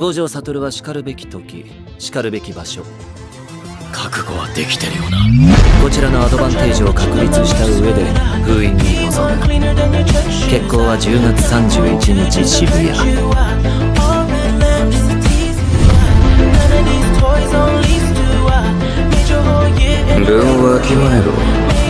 五条悟は叱るべき時叱るべき場所。覚悟はできてるよな。こちらのアドバンテージを確立した上で封印に臨む。結婚は10月31日渋谷。分をわきまえろ